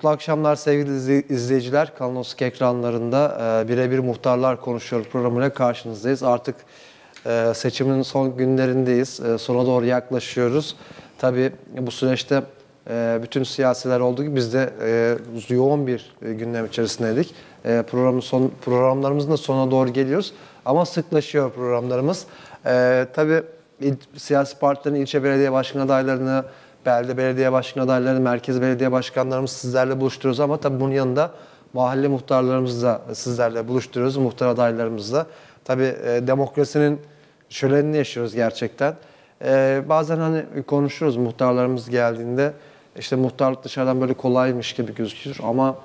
Mutlu akşamlar sevgili izley- izleyiciler. Kanal Osik ekranlarında e, birebir muhtarlar konuşuyor programıyla karşınızdayız. Artık e, seçimin son günlerindeyiz. E, sona doğru yaklaşıyoruz. Tabii bu süreçte e, bütün siyasiler olduğu gibi biz de e, yoğun bir e, gündem içerisindeydik. E, programın son programlarımızın da sonuna doğru geliyoruz. Ama sıklaşıyor programlarımız. E, tabii il- siyasi partilerin ilçe belediye başkan adaylarını, belde belediye başkan adaylarını, merkez belediye başkanlarımızı sizlerle buluşturuyoruz ama tabii bunun yanında mahalle muhtarlarımızı da sizlerle buluşturuyoruz, muhtar adaylarımızla. Tabii e, demokrasinin şölenini yaşıyoruz gerçekten. E, bazen hani konuşuruz muhtarlarımız geldiğinde, işte muhtarlık dışarıdan böyle kolaymış gibi gözükür ama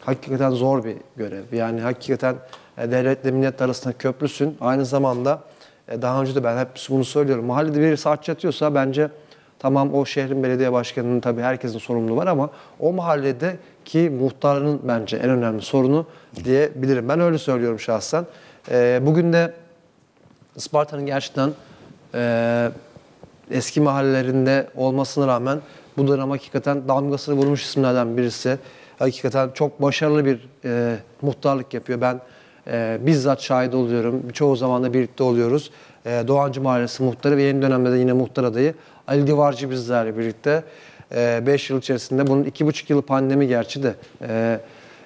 hakikaten zor bir görev. Yani hakikaten e, devletle millet arasında köprüsün. Aynı zamanda e, daha önce de ben hep bunu söylüyorum. Mahallede birisi aç yatıyorsa bence tamam o şehrin belediye başkanının tabii herkesin sorumluluğu var ama o mahalledeki muhtarının bence en önemli sorunu diyebilirim. Ben öyle söylüyorum şahsen. E, bugün de Isparta'nın gerçekten e, eski mahallelerinde olmasına rağmen bu dönem hakikaten damgasını vurmuş isimlerden birisi. Hakikaten çok başarılı bir e, muhtarlık yapıyor. Ben e, bizzat şahit oluyorum. Çoğu zaman da birlikte oluyoruz. E, Doğancı Mahallesi muhtarı ve yeni dönemde de yine muhtar adayı Ali Divarcı bizlerle birlikte. 5 yıl içerisinde bunun 2,5 yılı pandemi gerçi de e,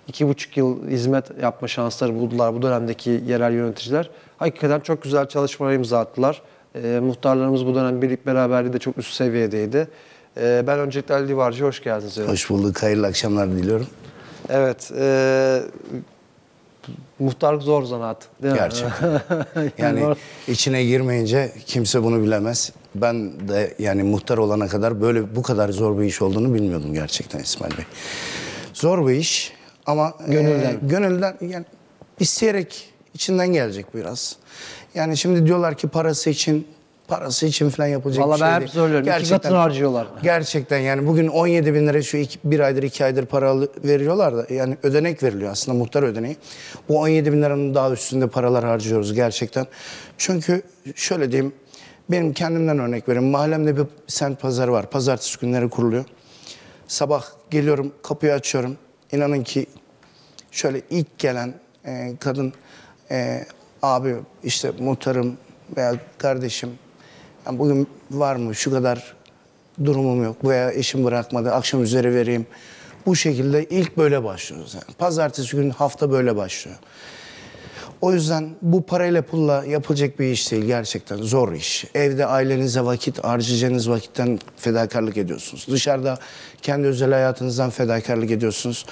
iki buçuk yıl hizmet yapma şansları buldular bu dönemdeki yerel yöneticiler. Hakikaten çok güzel çalışmalar imza attılar. E, muhtarlarımız bu dönem birlik beraberliği de çok üst seviyedeydi. E, ben öncelikle Ali Divarcı hoş geldiniz. Hoş bulduk. Hayırlı akşamlar diliyorum. Evet. E, muhtarlık zor zanaat. Değil mi? Gerçekten. Yani içine girmeyince kimse bunu bilemez. Ben de yani muhtar olana kadar böyle bu kadar zor bir iş olduğunu bilmiyordum gerçekten İsmail Bey. Zor bir iş ama e, Gönülden. gönülden yani isteyerek içinden gelecek biraz. Yani şimdi diyorlar ki parası için parası için falan yapılacak Vallahi bir şey ben hep söylüyorum, iki katını harcıyorlar. Gerçekten yani bugün 17 bin lira şu iki, bir aydır iki aydır para veriyorlar da yani ödenek veriliyor aslında muhtar ödeneği. Bu 17 bin liranın daha üstünde paralar harcıyoruz gerçekten. Çünkü şöyle diyeyim benim kendimden örnek vereyim. Mahallemde bir sent pazarı var. Pazartesi günleri kuruluyor. Sabah geliyorum kapıyı açıyorum. İnanın ki şöyle ilk gelen e, kadın e, abi işte muhtarım veya kardeşim yani bugün var mı şu kadar durumum yok veya eşim bırakmadı akşam üzeri vereyim. Bu şekilde ilk böyle başlıyoruz. Yani. Pazartesi gün hafta böyle başlıyor. O yüzden bu parayla pulla yapılacak bir iş değil gerçekten zor iş. Evde ailenize vakit harcayacağınız vakitten fedakarlık ediyorsunuz. Dışarıda kendi özel hayatınızdan fedakarlık ediyorsunuz.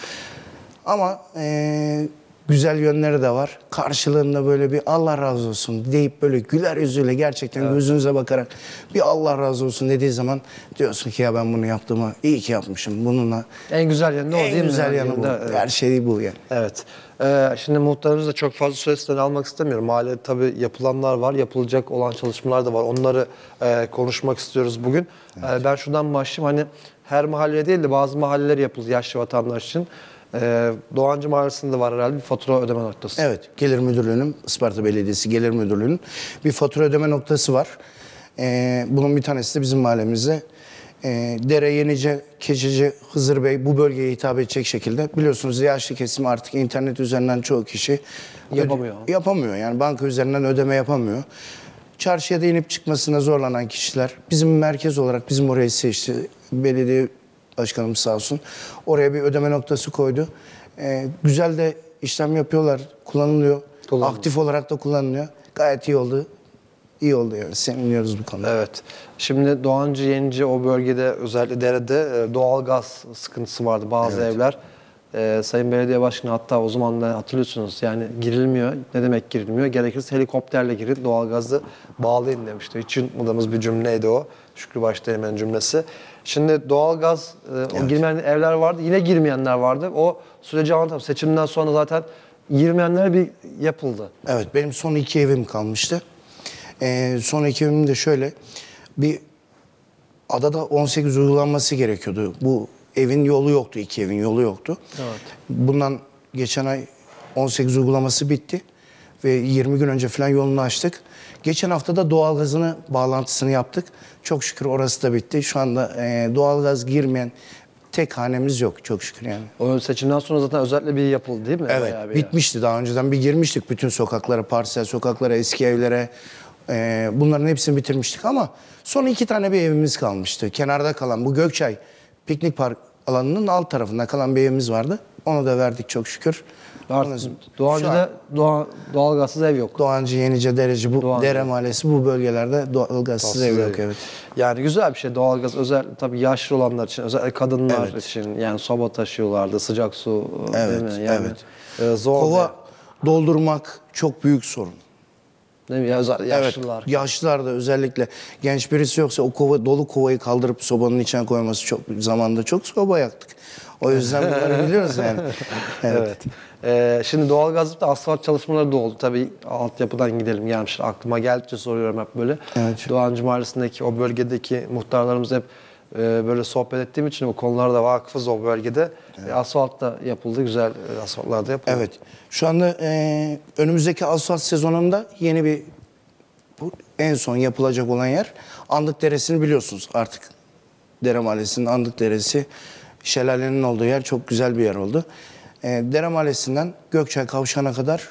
Ama eee, güzel yönleri de var. Karşılığında böyle bir Allah razı olsun deyip böyle güler yüzüyle gerçekten gözünüze bakarak bir Allah razı olsun dediği zaman diyorsun ki ya ben bunu yaptığıma iyi ki yapmışım. Bununla En güzel yanı ne o en değil mi? güzel yanı bu. evet. Her şey bu yani. Evet. Ee, şimdi muhtarımızı da çok fazla süresinden almak istemiyorum. Mahallede tabii yapılanlar var, yapılacak olan çalışmalar da var. Onları e, konuşmak istiyoruz bugün. Ee, ben şuradan başlayayım. Hani her mahalleye değil de bazı mahalleler yapıldı yaşlı vatandaş için. Ee, Doğancı Mahallesi'nde var herhalde bir fatura ödeme noktası. Evet, Gelir Müdürlüğü'nün, Isparta Belediyesi Gelir Müdürlüğü'nün bir fatura ödeme noktası var. Ee, bunun bir tanesi de bizim mahallemizde. Ee, Dere, Yenice, Keçici, Hızır Bey bu bölgeye hitap edecek şekilde. Biliyorsunuz yaşlı kesim artık internet üzerinden çoğu kişi Yapamıyor. yapamıyor. Yani banka üzerinden ödeme yapamıyor. Çarşıya da inip çıkmasına zorlanan kişiler bizim merkez olarak bizim orayı seçti. Belediye başkanımız sağ olsun. Oraya bir ödeme noktası koydu. Ee, güzel de işlem yapıyorlar. Kullanılıyor. Kullanılıyor. Aktif olarak da kullanılıyor. Gayet iyi oldu. İyi oldu yani. Seviniyoruz bu konuda. Evet. Şimdi Doğancı, Yenice o bölgede özellikle derede e, doğal gaz sıkıntısı vardı bazı evler. E, Sayın Belediye Başkanı hatta o zaman da hatırlıyorsunuz yani girilmiyor. Ne demek girilmiyor? Gerekirse helikopterle girin doğalgazı bağlayın demişti. Hiç unutmadığımız bir cümleydi o. Şükrü Başteğmen cümlesi. Şimdi doğalgaz, e, o girmeyen evler vardı. Yine girmeyenler vardı. O süreci anlatalım. Seçimden sonra zaten girmeyenler bir yapıldı. Evet benim son iki evim kalmıştı. Ee, son iki evim de şöyle. Bir adada 18 uygulanması gerekiyordu. Bu evin yolu yoktu. iki evin yolu yoktu. Evet. Bundan geçen ay 18 uygulaması bitti. Ve 20 gün önce falan yolunu açtık. Geçen hafta da doğalgazını bağlantısını yaptık. Çok şükür orası da bitti. Şu anda e, doğalgaz girmeyen tek hanemiz yok çok şükür yani. O seçimden sonra zaten özellikle bir yapıldı değil mi? Evet, Bayağı bir bitmişti. Daha önceden bir girmiştik bütün sokaklara, parsel sokaklara, eski evlere. Ee, bunların hepsini bitirmiştik ama son iki tane bir evimiz kalmıştı. Kenarda kalan bu Gökçay piknik park alanının alt tarafında kalan bir evimiz vardı. Onu da verdik çok şükür. Artık Doğancı'da an doğa, doğalgazsız ev yok. Doğancı, Yenice, Dereci, bu Doğancı. Dere Mahallesi bu bölgelerde doğalgazsız ev yok. Evet. Yani güzel bir şey doğalgaz özel tabii yaşlı olanlar için özel kadınlar Evet. için yani soba taşıyorlardı sıcak su Evet, değil mi? Yani, e, zor Kova doldurmak çok büyük sorun. Değil mi? Yaşlılar. Evet, yaşlılar da özellikle genç birisi yoksa o kova, dolu kovayı kaldırıp sobanın içine koyması çok zamanda çok soba yaktık. O yüzden bunları biliyoruz yani. Evet. Evet. Ee, şimdi doğalgazda asfalt çalışmaları da oldu. Tabii altyapıdan gidelim gelmiş. Aklıma geldikçe soruyorum hep böyle. Evet. Doğancı Mahallesi'ndeki o bölgedeki muhtarlarımız hep e, böyle sohbet ettiğim için o konularda vakıfız o bölgede. E, asfalt da yapıldı. Güzel e, asfaltlar da yapıldı. Evet. Şu anda e, önümüzdeki asfalt sezonunda yeni bir bu en son yapılacak olan yer Andık Deresi'ni biliyorsunuz artık. Dere Mahallesi'nin Andık Deresi şelalenin olduğu yer çok güzel bir yer oldu. E, Dere Mahallesi'nden Gökçay Kavşağı'na kadar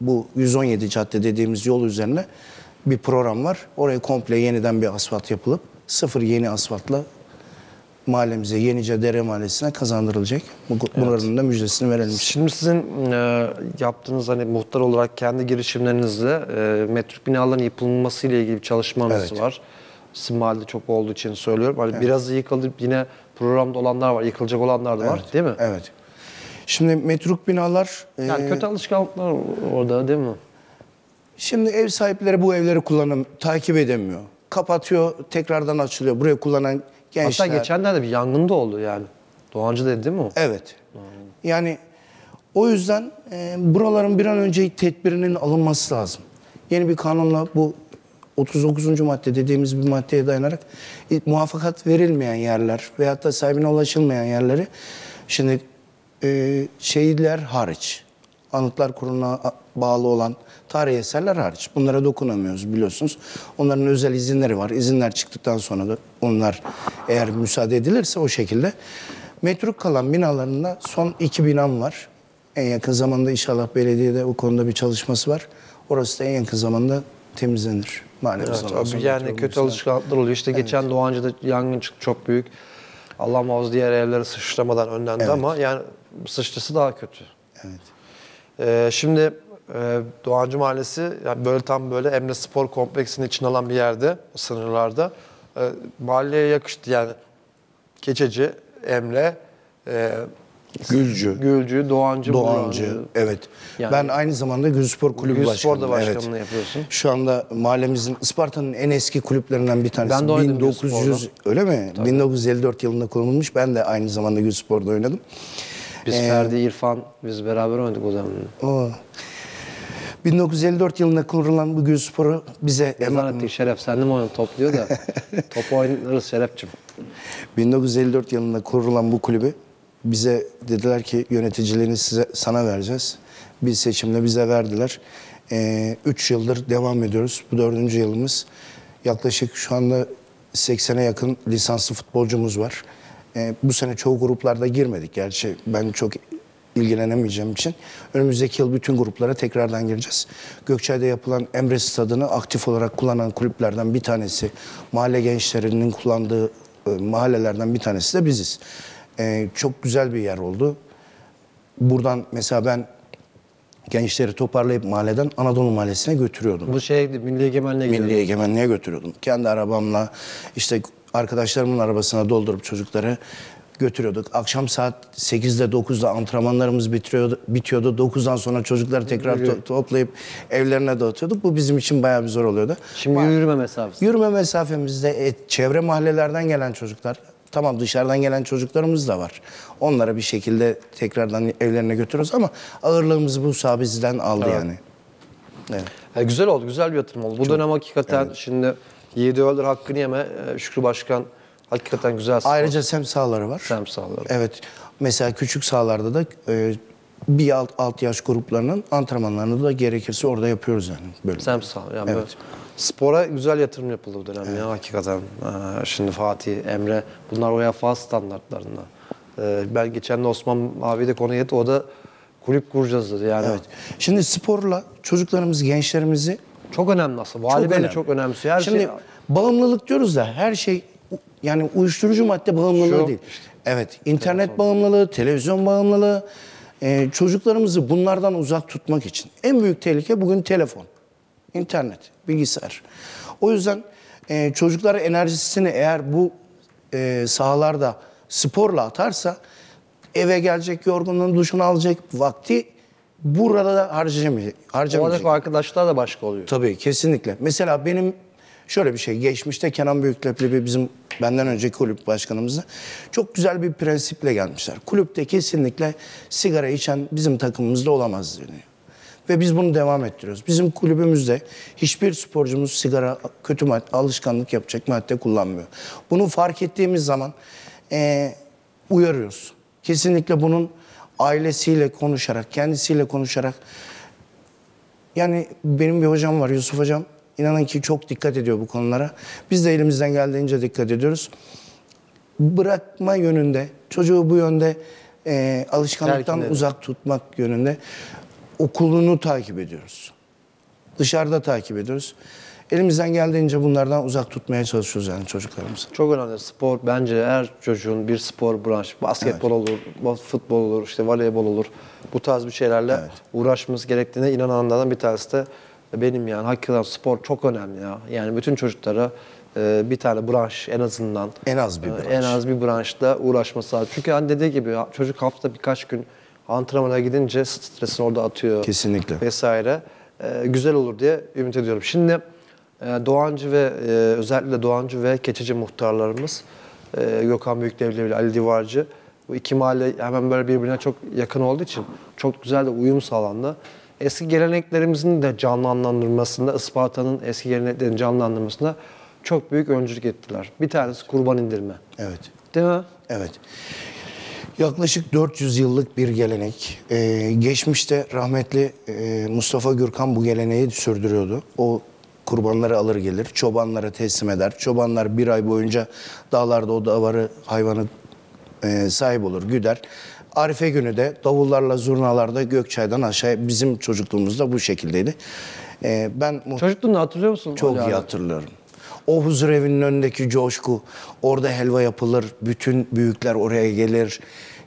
bu 117 cadde dediğimiz yol üzerine bir program var. Oraya komple yeniden bir asfalt yapılıp sıfır yeni asfaltla mahallemize Yenice Dere Mahallesi'ne kazandırılacak. Bu, Bunların da müjdesini verelim. Şimdi sizin e, yaptığınız hani muhtar olarak kendi girişimlerinizle e, metruk binaların yapılması ile ilgili bir çalışmanız Evet. var. Sizin mahallede çok olduğu için söylüyorum. Hani biraz yıkılıp yine programda olanlar var, yıkılacak olanlar da var Evet, değil mi? Evet. Şimdi metruk binalar... Yani e, kötü alışkanlıklar orada değil mi? Şimdi ev sahipleri bu evleri kullanım takip edemiyor. Kapatıyor, tekrardan açılıyor. Buraya kullanan gençler... Hatta geçenlerde bir yangın da oldu yani. Doğancı dedi değil mi o? Evet. Yani o yüzden e, buraların bir an önce tedbirinin alınması lazım. Yeni bir kanunla bu 39. madde dediğimiz bir maddeye dayanarak e, muvaffakat verilmeyen yerler veyahut da sahibine ulaşılmayan yerleri şimdi e, şehirler hariç, anıtlar kuruluna bağlı olan tarihi eserler hariç. Bunlara dokunamıyoruz biliyorsunuz. Onların özel izinleri var. İzinler çıktıktan sonra da onlar eğer müsaade edilirse o şekilde metruk kalan binalarında son iki binam var. En yakın zamanda inşallah belediyede o konuda bir çalışması var. Orası da en yakın zamanda temizlenir. Maalesef. Evet, abi yani kötü alışkanlıklar oluyor. İşte geçen Doğancı'da yangın çıktı çok büyük. Allah muhafaza diğer evleri sıçramadan önlendi ama yani sıçrası daha kötü. Evet. Ee, şimdi e, Doğancı Mahallesi yani böyle tam böyle Emre Spor Kompleksinin içine alan bir yerde, o sınırlarda. E, mahalleye yakıştı yani. Keçeci, Emre, e, Gülcü. Gülcü, Doğancı, Doğancı, Burhancı. evet. Yani- ben aynı zamanda Gülspor Kulübü Gülspor da başkanıyım. başkanlığı yapıyorsun. Şu anda mahallemizin Isparta'nın en eski kulüplerinden bir tanesi. Ben de oynadım 1900 öyle mi? 1954 yılında kurulmuş. Ben de aynı zamanda Gülspor'da oynadım. Biz Ferdi, İrfan, biz beraber oynadık o zaman. O 1954 yılında kurulan bu Gülspor'u bize Ezan ettik Şeref, sen de mi oynadın top diyor da. top oynarız Şeref'cim. 1954 yılında kurulan bu kulübü bize dediler ki yöneticilerini size sana vereceğiz. Bir seçimle bize verdiler. 3 yıldır devam ediyoruz. Bu dördüncü yılımız. Yaklaşık şu anda 80'e yakın lisanslı futbolcumuz var. Ee, bu sene çoğu gruplarda girmedik. Gerçi ben çok ilgilenemeyeceğim için. Önümüzdeki yıl bütün gruplara tekrardan gireceğiz. Gökçay'da yapılan Emre Stadı'nı aktif olarak kullanan kulüplerden bir tanesi. Mahalle gençlerinin kullandığı e, mahallelerden bir tanesi de biziz. Ee, çok güzel bir yer oldu. Buradan mesela ben gençleri toparlayıp mahalleden Anadolu Mahallesi'ne götürüyordum. Bu şey Milli Egemenliğe. Milli Egemenliğe götürüyordum. Kendi arabamla işte arkadaşlarımın arabasına doldurup çocukları götürüyorduk. Akşam saat 8'de 9'da antrenmanlarımız bitiriyordu, bitiyordu. 9'dan sonra çocukları tekrar to- toplayıp evlerine dağıtıyorduk. Bu bizim için bayağı bir zor oluyordu. Şimdi yürüme mesafesi. Yürüme mesafemizde e, çevre mahallelerden gelen çocuklar, tamam dışarıdan gelen çocuklarımız da var. Onlara bir şekilde tekrardan evlerine götürüyoruz ama ağırlığımızı bu saha bizden aldı yani. Evet. E, güzel oldu, güzel bir yatırım oldu. Bu dönem hakikaten şimdi Yiğidi Öldür hakkını yeme. e, Şükrü Başkan hakikaten güzel spor. Ayrıca sem sahaları var. Sem sahaları. Evet. Mesela küçük sahalarda da e, bir alt, alt yaş gruplarının antrenmanlarını da gerekirse orada yapıyoruz yani. Böyle. Sem sağ. Yani Evet. böyle spora güzel yatırım yapıldı bu dönem ya hakikaten. Ee, şimdi Fatih, Emre bunlar UEFA standartlarında. Ee, ben geçen de Osman abi de konu etti. O da kulüp kuracağız dedi. Yani Evet. Şimdi sporla çocuklarımız, gençlerimizi çok önemli aslında. Vali Bey de çok önemsiyor. Her Şimdi şey bağımlılık diyoruz da her şey yani uyuşturucu madde bağımlılığı Şu, değil. Evet, internet bağımlılığı, televizyon bağımlılığı, e, çocuklarımızı bunlardan uzak tutmak için en büyük tehlike bugün telefon, internet, bilgisayar. O yüzden e, çocuklar enerjisini eğer bu e, sahalarda sporla atarsa eve gelecek yorgunluğun duşunu alacak vakti burada da harcayamayacak. harcamayacak. oradaki arkadaşlar da başka oluyor. Tabii kesinlikle. Mesela benim şöyle bir şey. Geçmişte Kenan Büyüklepli bizim benden önceki kulüp başkanımızda çok güzel bir prensiple gelmişler. Kulüpte kesinlikle sigara içen bizim takımımızda olamaz deniyor. Ve biz bunu devam ettiriyoruz. Bizim kulübümüzde hiçbir sporcumuz sigara, kötü madde, alışkanlık yapacak madde kullanmıyor. Bunu fark ettiğimiz zaman eee, uyarıyoruz. Kesinlikle bunun ailesiyle konuşarak, kendisiyle konuşarak yani benim bir hocam var Yusuf hocam. İnanın ki çok dikkat ediyor bu konulara. Biz de elimizden geldiğince dikkat ediyoruz. Bırakma yönünde, çocuğu bu yönde e, alışkanlıktan uzak tutmak yönünde okulunu takip ediyoruz. Dışarıda takip ediyoruz. Elimizden geldiğince bunlardan uzak tutmaya çalışıyoruz yani çocuklarımızı. Çok önemli. Spor bence her çocuğun bir spor branşı, basketbol olur, futbol olur, işte voleybol olur. Bu tarz bir şeylerle uğraşması gerektiğine inananlardan bir tanesi de benim yani. Hakikaten spor çok önemli ya. Yani bütün çocuklara e, bir tane branş en azından. En az bir e, branş. En az bir branşta uğraşması lazım. Çünkü hani dediği gibi çocuk hafta birkaç gün antrenmana gidince stresini orada atıyor. Kesinlikle. Vesaire. E, güzel olur diye ümit ediyorum. Şimdi Doğancı ve e, özellikle Doğancı ve Keçici muhtarlarımız e, Gökhan Büyükdevli ile Ali Divarcı bu iki mahalle hemen böyle birbirine çok yakın olduğu için çok güzel de uyum sağlandı. Eski geleneklerimizin de canlandırmasında, Isparta'nın eski geleneklerinin canlandırmasında çok büyük öncülük ettiler. Bir tanesi kurban indirme. Evet. Değil mi? Evet. Yaklaşık 400 yıllık bir gelenek. Ee, geçmişte rahmetli e, Mustafa Gürkan bu geleneği sürdürüyordu. O kurbanları alır gelir, çobanlara teslim eder. Çobanlar bir ay boyunca dağlarda o davarı, hayvanı e, sahip olur, güder. Arife günü de davullarla, zurnalarda Gökçay'dan aşağı bizim çocukluğumuzda bu şekildeydi. Ee, ben Çocukluğunu hatırlıyor musun? çok Ali iyi abi? hatırlıyorum. O huzur evinin önündeki coşku, orada helva yapılır, bütün büyükler oraya gelir,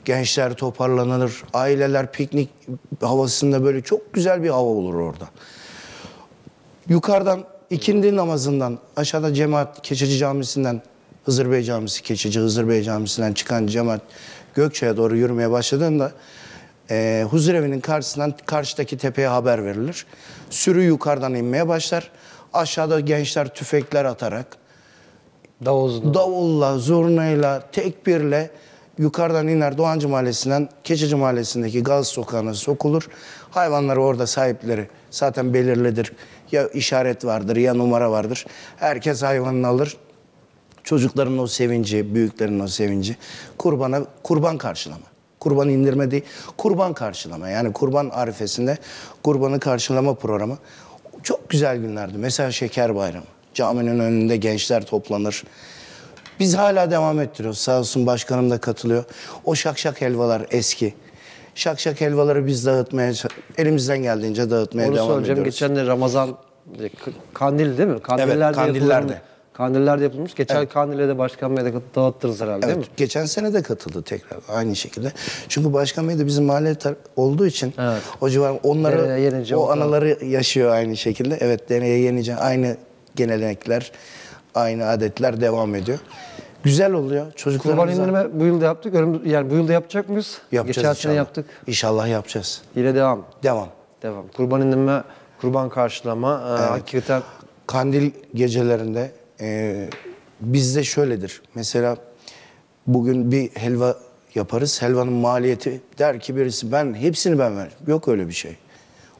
gençler toparlanır, aileler piknik havasında böyle çok güzel bir hava olur orada. Yukarıdan ikindi namazından aşağıda cemaat Keçici Camisi'nden Hızır Bey Camisi, Keçici Hızır Bey Camisi'nden çıkan cemaat Gökçe'ye doğru yürümeye başladığında e, huzur evinin karşısından karşıdaki tepeye haber verilir. Sürü yukarıdan inmeye başlar. Aşağıda gençler tüfekler atarak Davul davulla, zurnayla, tekbirle yukarıdan iner Doğancı Mahallesi'nden Keçici Mahallesi'ndeki Gaz Sokağı'na sokulur. Hayvanları orada sahipleri zaten belirlidir. Ya işaret vardır ya numara vardır. Herkes hayvanını alır. Çocukların o sevinci, büyüklerin o sevinci kurbana kurban karşılama. Kurban indirme değil, kurban karşılama. Yani kurban arifesinde kurbanı karşılama programı. Çok güzel günlerdi. Mesela Şeker Bayramı. Caminin önünde gençler toplanır. Biz hala devam ettiriyoruz. Sağ olsun başkanım da katılıyor. O şakşak helvalar eski. Şakşak helvaları biz dağıtmaya, elimizden geldiğince dağıtmaya Onu devam ediyoruz. Geçen de Ramazan e, kandil değil mi? Kandillerde kandillerde. yapılmış. Kandillerde yapılmış. Geçen kandille de Başkan Bey'e de dağıttınız herhalde değil mi? Evet, geçen sene de katıldı tekrar aynı şekilde. Çünkü Başkan Bey de bizim mahalle olduğu için Evet. o civar onları Deneye o anıları yaşıyor aynı şekilde. Evet deneye yenince aynı gelenekler, aynı adetler devam ediyor. Güzel oluyor Kurban çocuklarımıza. indirme bu yıl da yaptık. Önüm- Yani bu yıl da yapacak mıyız? Yapacağız Geçen inşallah. sene yaptık. İnşallah yapacağız. Yine devam. Devam. Devam. Kurban indirme, kurban karşılama. e, hakikaten Kandil gecelerinde e, bizde şöyledir. Mesela bugün bir helva yaparız. Helvanın maliyeti der ki birisi ben hepsini ben veririm. Yok öyle bir şey.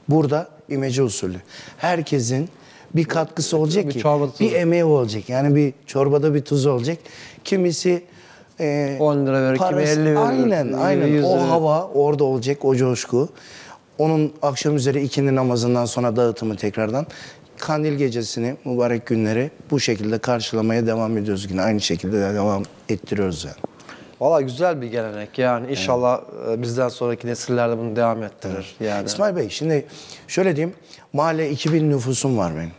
Burada imece usulü. Herkesin bir katkısı olacak Bir ki çorba tuzu. bir emeği olacak. Yani bir çorbada bir tuz olacak. Kimisi e, 10 lira verir, kimi 50 verir, Aynen, aynen. 100 O hava orada olacak, o coşku. Onun akşam üzeri ikindi namazından sonra dağıtımı tekrardan. Kandil gecesini, mübarek günleri bu şekilde karşılamaya devam ediyoruz yine. Aynı şekilde de devam ettiriyoruz yani. Valla güzel bir gelenek yani inşallah e, bizden sonraki nesiller de bunu devam ettirir. Yani İsmail Bey şimdi şöyle diyeyim. Mahalle 2000 nüfusum var benim.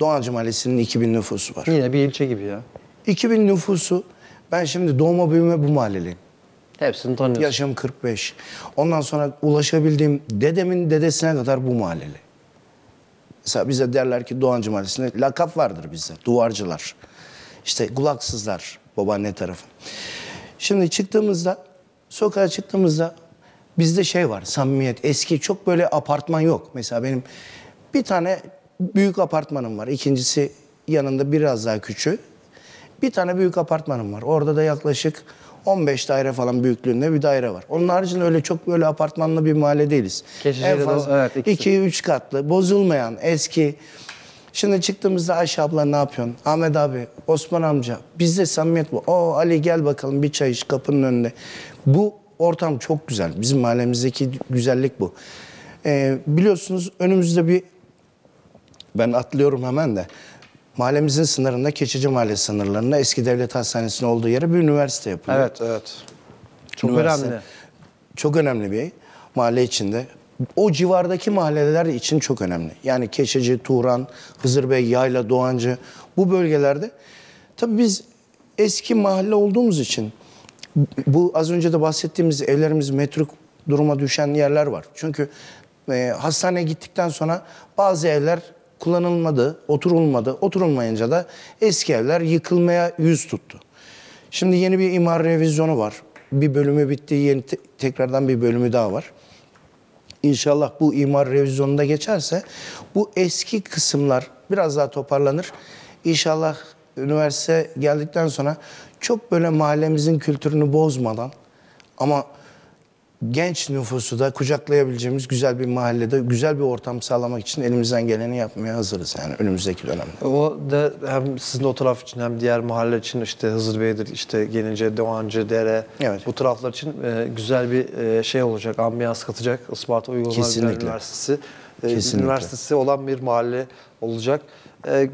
Doğancı Mahallesi'nin 2000 nüfusu var. yine bir ilçe gibi ya. 2000 nüfusu ben şimdi doğma büyüme bu mahalleliyim. Hepsini tanıyorsun. Yaşım 45. Ondan sonra ulaşabildiğim dedemin dedesine kadar bu mahalleli. Mesela bize derler ki Doğancı Mahallesi'nde lakap vardır bizde. Duvarcılar. İşte kulaksızlar babaanne tarafı. Şimdi çıktığımızda, sokağa çıktığımızda bizde şey var, samimiyet. Eski çok böyle apartman yok. Mesela benim bir tane büyük apartmanım var. İkincisi yanında biraz daha küçüğü. Bir tane büyük apartmanım var. Orada da yaklaşık 15 daire falan büyüklüğünde bir daire var. Onun haricinde öyle çok böyle apartmanlı bir mahalle değiliz. Keçici'de en fazla evet, ikisi. 2 3 katlı, bozulmayan, eski. Şimdi çıktığımızda Ayşe abla ne yapıyorsun? Ahmet abi, Osman amca. Bizde samimiyet bu. O Ali gel bakalım bir çay iç kapının önünde. Bu ortam çok güzel. Bizim mahallemizdeki güzellik bu. Ee, biliyorsunuz önümüzde bir ben atlıyorum hemen de. Mahallemizin sınırında, Keçici Mahalle sınırlarında eski devlet hastanesinin olduğu yere bir üniversite yapılıyor. Evet evet. Çok Üniversite. önemli. Çok önemli bir mahalle içinde. O civardaki mahalleler için çok önemli. Yani Keçici, Turan, Hızırbey, Yayla, Doğancı bu bölgelerde. Tabii biz eski mahalle olduğumuz için bu az önce de bahsettiğimiz evlerimiz metruk duruma düşen yerler var. Çünkü e, hastaneye gittikten sonra bazı evler kullanılmadı, oturulmadı. Oturulmayınca da eski evler yıkılmaya yüz tuttu. Şimdi yeni bir imar revizyonu var. Bir bölümü bitti, yeni te- tekrardan bir bölümü daha var. İnşallah bu imar revizyonunda geçerse bu eski kısımlar biraz daha toparlanır. İnşallah üniversite geldikten sonra çok böyle mahallemizin kültürünü bozmadan ama genç nüfusu da kucaklayabileceğimiz güzel bir mahallede güzel bir ortam sağlamak için elimizden geleni yapmaya hazırız yani önümüzdeki dönemde. O da hem sizin o taraf için hem diğer mahalle için işte Hızır Bey'dir, işte Gelince, Doğancı, Dere Evet. bu taraflar için e, güzel bir e, şey olacak, ambiyans katacak Isparta Kesinlikle. Üniversitesi. e, Kesinlikle. Üniversitesi olan bir mahalle olacak.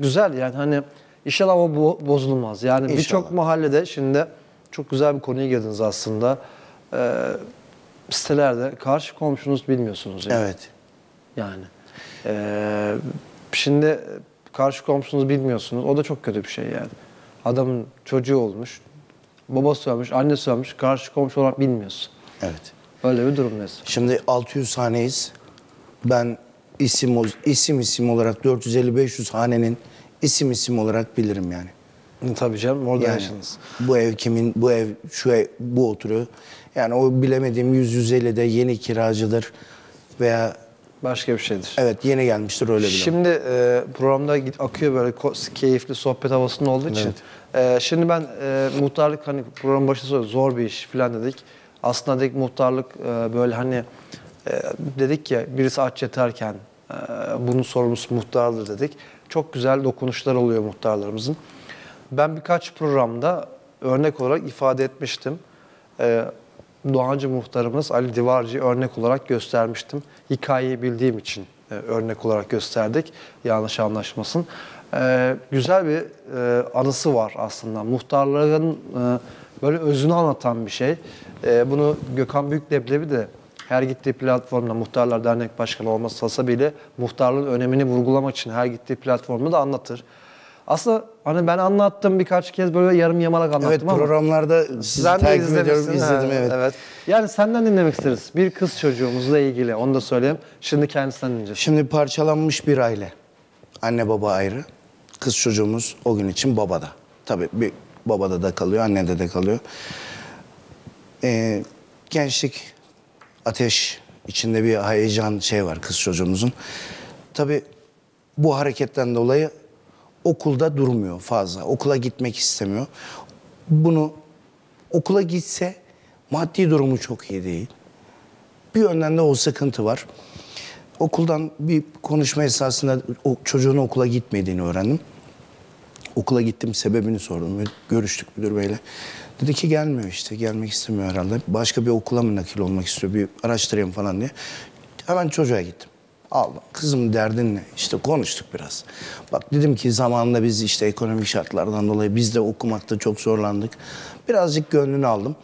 Güzel yani hani inşallah o bo- bozulmaz. Yani birçok mahallede şimdi çok güzel bir konuya girdiniz aslında. E, sitelerde karşı komşunuz bilmiyorsunuz. Yani. Evet. Yani. Ee, şimdi karşı komşunuzu bilmiyorsunuz. O da çok kötü bir şey yani. Adamın çocuğu olmuş. Babası ölmüş, annesi ölmüş. Karşı komşu olarak bilmiyorsun. Evet. Öyle bir durumdayız. Şimdi 600 haneyiz. Ben isim isim isim olarak 450-500 hanenin isim isim olarak bilirim yani. Tabii canım orada Yani yaşadınız. bu ev kimin, bu ev, şu ev, bu oturuyor. Yani o bilemediğim 100-150 de yeni kiracıdır veya Başka bir şeydir. evet yeni gelmiştir öyle biliyorum. Şimdi e, programda git- akıyor böyle ko- keyifli sohbet havasında olduğu için. E, şimdi ben e, muhtarlık hani programın başında söyledim zor bir iş falan dedik. Aslında dedik muhtarlık e, böyle hani e, dedik ya birisi aç yeterken e, bunun sorumlusu muhtardır dedik. Çok güzel dokunuşlar oluyor muhtarlarımızın. Ben birkaç programda örnek olarak ifade etmiştim. E, Doğancı muhtarımız Ali Divarcı'yı örnek olarak göstermiştim. Hikayeyi bildiğim için e, örnek olarak gösterdik. Yanlış anlaşmasın. E, güzel bir e, anısı var aslında. Muhtarların e, böyle özünü anlatan bir şey. E, bunu Gökhan Büyükdeblevi de her gittiği platformda Muhtarlar Dernek Başkanı olması bile muhtarlığın önemini vurgulamak için her gittiği platformda da anlatır. Aslında hani ben anlattım birkaç kez böyle yarım yamalak anlattım evet ama programlarda sizi sen de takip ediyorum, izledim evet. evet. Yani senden dinlemek isteriz. Bir kız çocuğumuzla ilgili onu da söyleyeyim. Şimdi kendisinden dinleyeceğiz. Şimdi parçalanmış bir aile. Anne baba ayrı. Kız çocuğumuz o gün için babada. Tabii bir babada da kalıyor, annede de kalıyor. Ee, gençlik, ateş içinde bir heyecan şey var kız çocuğumuzun. Tabii bu hareketten dolayı okulda durmuyor fazla. Okula gitmek istemiyor. Bunu okula gitse maddi durumu çok iyi değil. Bir yönden de o sıkıntı var. Okuldan bir konuşma esasında o çocuğun okula gitmediğini öğrendim. Okula gittim sebebini sordum. Görüştük müdür beyle. Dedi ki gelmiyor işte gelmek istemiyor herhalde. Başka bir okula mı nakil olmak istiyor bir araştırayım falan diye. Hemen çocuğa gittim. Aldım. Kızım derdin ne? İşte konuştuk biraz. Bak dedim ki zamanında biz işte ekonomik şartlardan dolayı biz de okumakta çok zorlandık. Birazcık gönlünü aldım.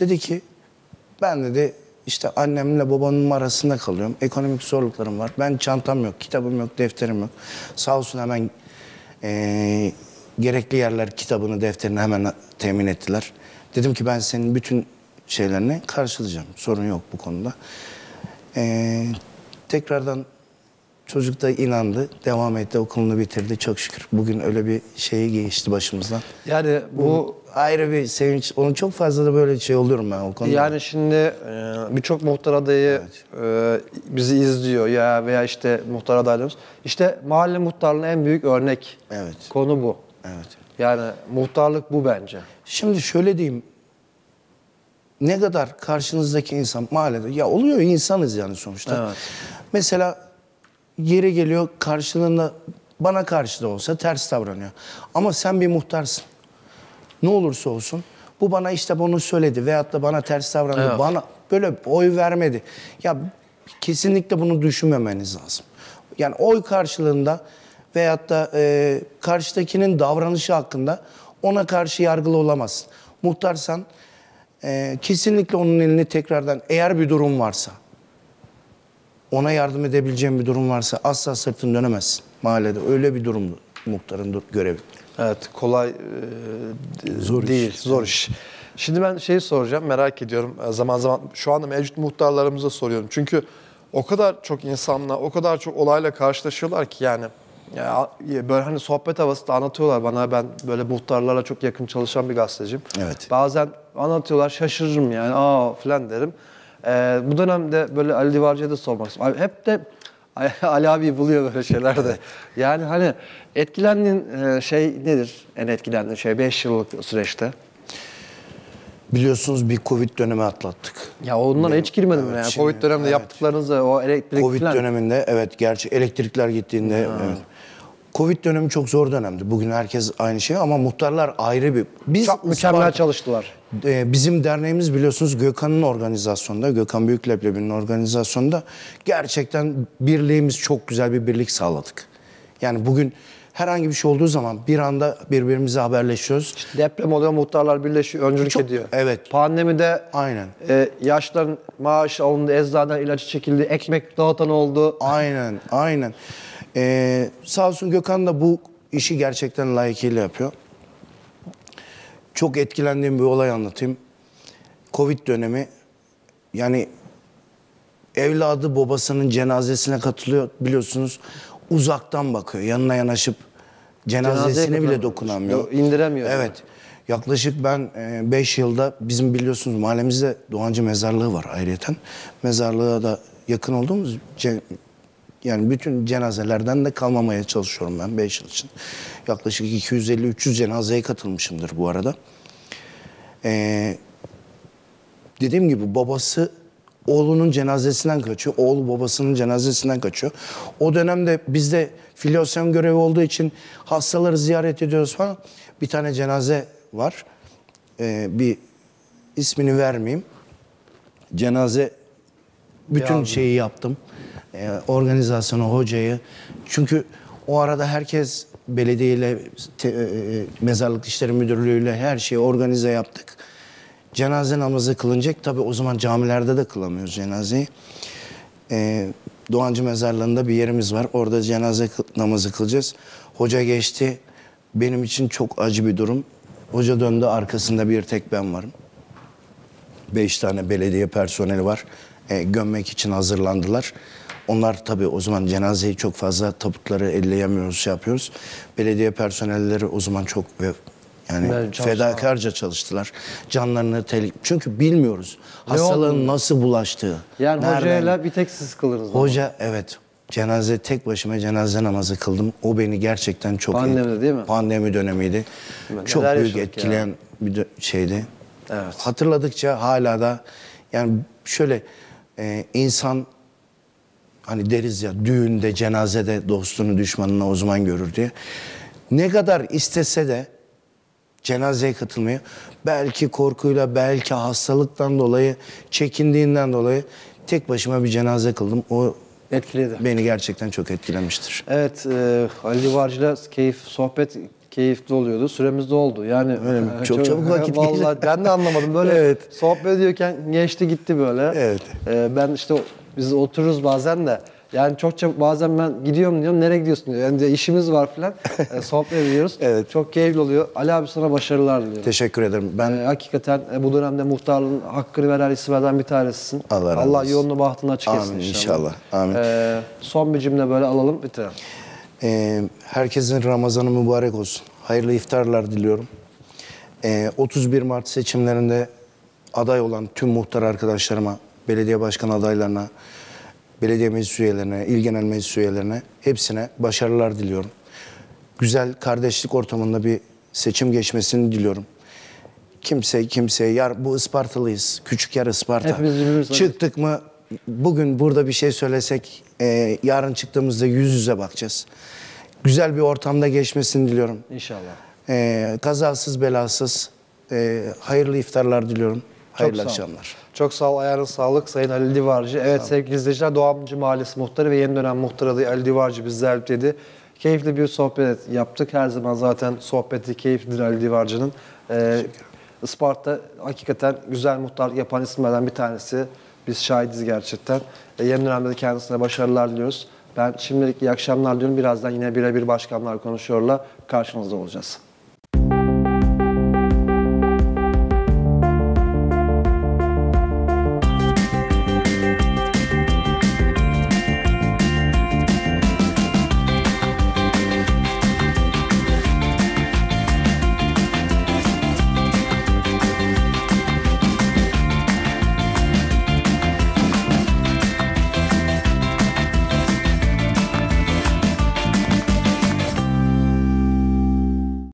Dedi ki ben dedi işte annemle babamın arasında kalıyorum. Ekonomik zorluklarım var. Ben çantam yok, kitabım yok, defterim yok. Sağ olsun hemen eee, gerekli yerler kitabını, defterini hemen temin ettiler. Dedim ki ben senin bütün şeylerini karşılayacağım. Sorun yok bu konuda. Eee, tekrardan çocuk da inandı. Devam etti, okulunu bitirdi çok şükür. Bugün öyle bir şeyi geçti başımızdan. Yani bu Ayrı bir sevinç. Onun çok fazla da böyle şey oluyorum ben o konuda. Yani şimdi e, birçok muhtar adayı e, bizi izliyor ya veya işte muhtar adaylarımız. İşte mahalle muhtarlığının en büyük örnek Evet. konu bu. Evet. Yani muhtarlık bu bence. Şimdi şöyle diyeyim. Ne kadar karşınızdaki insan mahallede ya oluyor insanız yani sonuçta. Evet. Mesela yeri geliyor karşılığında bana karşı da olsa ters davranıyor. Ama sen bir muhtarsın. Ne olursa olsun bu bana işte bunu söyledi veyahut da bana ters davrandı. Evet. Bana böyle oy vermedi. Ya kesinlikle bunu düşünmemeniz lazım. Yani oy karşılığında veyahut da e, karşıdakinin davranışı hakkında ona karşı yargılı olamazsın. Muhtarsan e, kesinlikle onun elini tekrardan eğer bir durum varsa ona yardım edebileceğin bir durum varsa asla sırtını dönemezsin mahallede. Öyle bir durum muhtarın görevi. Evet kolay e, Zor değil, iş. zor iş. Şimdi ben şeyi soracağım, merak ediyorum. E, Zaman zaman şu anda mevcut muhtarlarımıza soruyorum. Çünkü o kadar çok insanla, o kadar çok olayla karşılaşıyorlar ki yani. Ya, böyle hani sohbet havasında anlatıyorlar bana. Ben böyle muhtarlarla çok yakın çalışan bir gazeteciyim. Evet. Bazen anlatıyorlar, şaşırırım yani. Aa falan derim. E, bu dönemde böyle Ali Divarcı'ya da sormak istiyorum. Hep de Ali abi buluyor böyle şeyler de. Yani hani etkilendiğin e, şey nedir? En etkilendiğin şey 5 yıllık süreçte. Biliyorsunuz bir Covid dönemi atlattık. Ya onlara hiç girmedim Evet, yani. şimdi- Covid döneminde evet. yaptıklarınızı o elektrik Covid falan. döneminde evet gerçi elektrikler gittiğinde evet. Covid dönemi çok zor dönemdi. Bugün herkes aynı şey ama muhtarlar ayrı bir. Biz Çok mükemmel Isparta- çalıştılar. Ee, bizim derneğimiz biliyorsunuz Gökhan'ın organizasyonunda, Gökhan Büyükleblebi'nin organizasyonunda gerçekten birliğimiz çok güzel bir birlik sağladık. Yani bugün herhangi bir şey olduğu zaman bir anda birbirimize haberleşiyoruz. Deprem oluyor, muhtarlar birleşiyor, öncülük Çok- ediyor. evet. Pandemide Aynen. e, yaşların maaş alındı, eczaneden ilacı çekildi, ekmek dağıtan oldu. Aynen, aynen. Ee, sağ olsun Gökhan da bu işi gerçekten layıkıyla yapıyor. Çok etkilendiğim bir olay anlatayım. Covid dönemi yani evladı babasının cenazesine katılıyor biliyorsunuz. Uzaktan bakıyor. Yanına yanaşıp cenazesine Cenazeye bile dokunamıyor. İndiremiyor. Evet. Yaklaşık ben 5 yılda bizim biliyorsunuz mahallemizde Doğancı mezarlığı var ayrıyeten. Mezarlığa da yakın olduğumuz yani bütün cenazelerden de kalmamaya çalışıyorum ben 5 yıl için. Yaklaşık 250-300 cenazeye katılmışımdır bu arada. Ee, dediğim gibi babası oğlunun cenazesinden kaçıyor. Oğlu babasının cenazesinden kaçıyor. O dönemde bizde filyasyon görevi olduğu için hastaları ziyaret ediyoruz falan. Bir tane cenaze var. Ee, bir ismini vermeyeyim. Cenaze bütün şeyi yaptım. Ee, organizasyonu, hocayı. Çünkü o arada herkes belediyeyle, te- e, mezarlık işleri müdürlüğüyle her şeyi organize yaptık. Cenaze namazı kılınacak. Tabi o zaman camilerde de kılamıyoruz cenazeyi. Ee, Doğancı mezarlığında bir yerimiz var. Orada cenaze namazı kılacağız. Hoca geçti. Benim için çok acı bir durum. Hoca döndü arkasında bir tek ben varım. Beş tane belediye personeli var. E, gömmek için hazırlandılar. Onlar tabii o zaman cenazeyi çok fazla tabutları elleyemiyoruz, şey yapıyoruz. Belediye personelleri o zaman çok ve yani fedakarca çalıştılar. Canlarını tehlik... Çünkü bilmiyoruz hastalığın nasıl bulaştığı. Yani nereden- hocayla bir tek siz kılırız. Hoca evet cenaze tek başıma cenaze namazı kıldım. O beni gerçekten çok Pandemide değil mi? Pandemi dönemiydi. Neler çok büyük yaşadık ya. etkileyen bir şeydi. Evet. Hatırladıkça hala da yani şöyle e, insan hani deriz ya düğünde cenazede dostunu düşmanını o zaman görür diye. Ne kadar istese de cenazeye katılmayı belki korkuyla belki hastalıktan dolayı çekindiğinden dolayı tek başıma bir cenaze kıldım. O Etkiledi. Beni gerçekten çok etkilemiştir. Evet, e, Ali Divarcı'yla keyif, sohbet keyifli oluyordu. Süremiz de oldu. Yani Öyle mi? Çok çabuk vakit Vallahi geçti. ben de anlamadım. Böyle Evet. sohbet ediyorken geçti gitti böyle. Evet. E, ben işte biz otururuz bazen de. Yani çok çabuk bazen ben gidiyorum diyorum nereye gidiyorsun diyor. Yani işimiz var falan. E, sohbet ediyoruz. Evet. Çok keyifli oluyor. Ali abi sana başarılar diliyorum. Teşekkür ederim. Ben E, hakikaten e, bu dönemde muhtarlığın hakkını veren isimlerden bir tanesisin. Allah razı Allah yolunu bahtını açık etsin Amin, inşallah. inşallah. Amin. E, son bir cümle böyle alalım bitirelim. Ee, herkesin Ramazanı mübarek olsun. Hayırlı iftarlar diliyorum. Ee, 31 Mart seçimlerinde aday olan tüm muhtar arkadaşlarıma, belediye başkan adaylarına, belediye meclis üyelerine, il genel meclis üyelerine hepsine başarılar diliyorum. Güzel kardeşlik ortamında bir seçim geçmesini diliyorum. Kimse kimseye yar bu Ispartalıyız. Küçük yer Isparta. Çıktık mı bugün burada bir şey söylesek e, yarın çıktığımızda yüz yüze bakacağız. Güzel bir ortamda geçmesini diliyorum. İnşallah. E, kazasız belasız e, hayırlı iftarlar diliyorum. Hayırlı akşamlar. Çok sağ ol. Ayağınız sağlık Sayın Ali Divarcı. Evet sevgili izleyiciler Doğamcı Mahallesi Muhtarı ve yeni dönem muhtar adayı Ali Divarcı bizlerle dedi. Keyifli bir sohbet yaptık. Her zaman zaten sohbeti keyiflidir Ali Divarcı'nın. Ee, Isparta hakikaten güzel muhtar yapan isimlerden bir tanesi. Biz şahidiz gerçekten. E, yeni dönemde de kendisine başarılar diliyoruz. Ben şimdilik iyi akşamlar diyorum. Birazdan yine birebir başkanlar konuşuyorlar. Karşınızda olacağız.